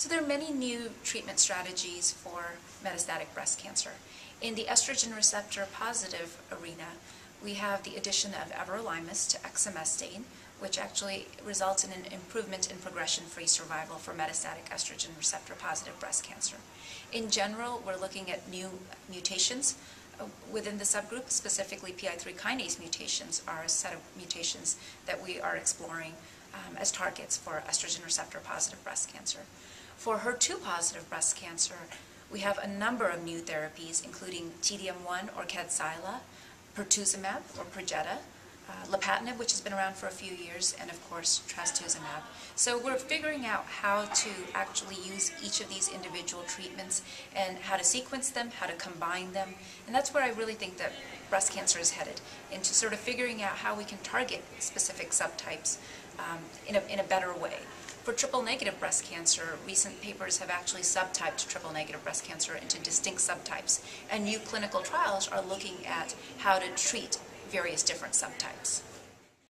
So there are many new treatment strategies for metastatic breast cancer. In the estrogen receptor positive arena, we have the addition of everolimus to exemestane, which actually results in an improvement in progression-free survival for metastatic estrogen receptor positive breast cancer. In general, we're looking at new mutations within the subgroup, specifically PI3 kinase mutations are a set of mutations that we are exploring um, as targets for estrogen receptor positive breast cancer. For HER2 positive breast cancer, we have a number of new therapies, including TDM1 or Kadcyla, pertuzumab or Perjeta, uh, lapatinib, which has been around for a few years, and of course trastuzumab. So we're figuring out how to actually use each of these individual treatments and how to sequence them, how to combine them, and that's where I really think that breast cancer is headed, into sort of figuring out how we can target specific subtypes um, in, a, in a better way. For triple negative breast cancer, recent papers have actually subtyped triple negative breast cancer into distinct subtypes, and new clinical trials are looking at how to treat various different subtypes.